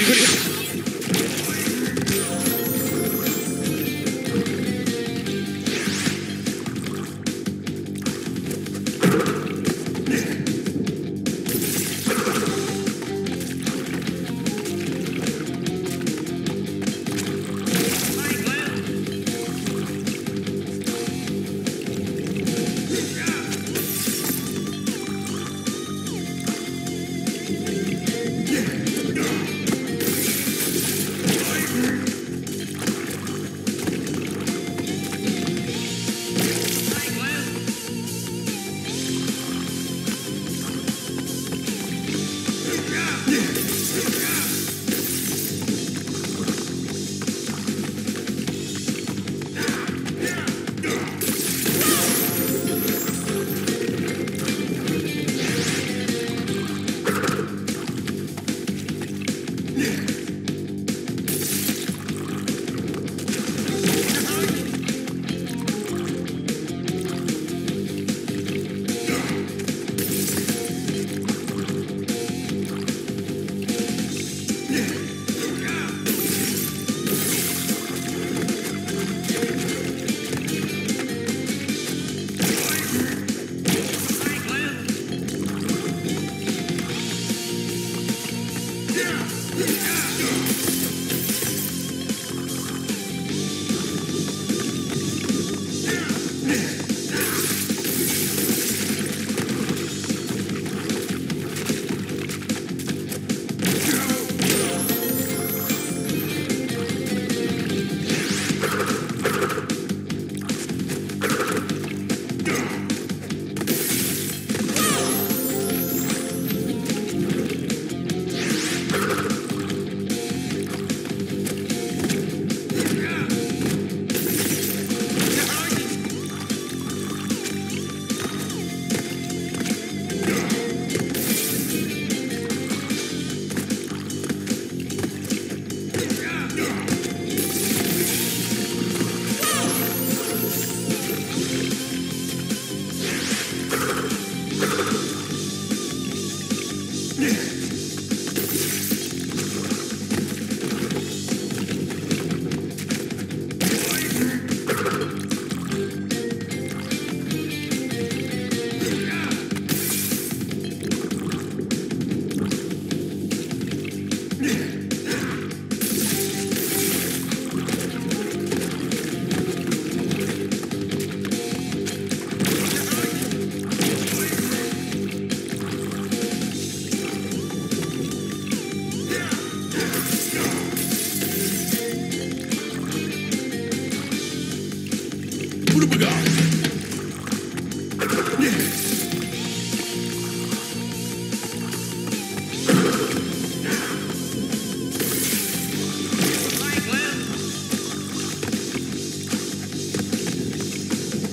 Good. Yeah.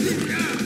Yeah.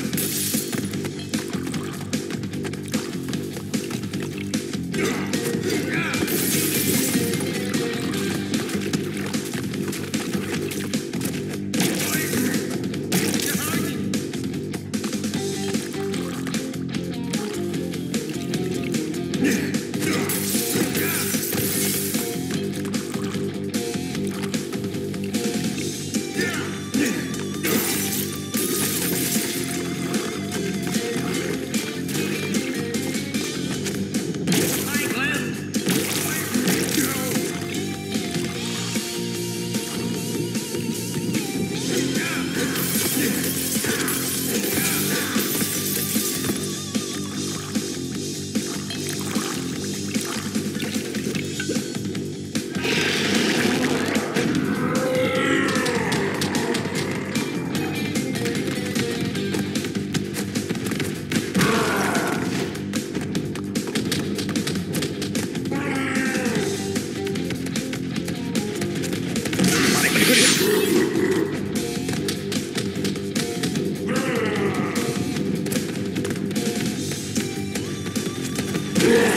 Yeah.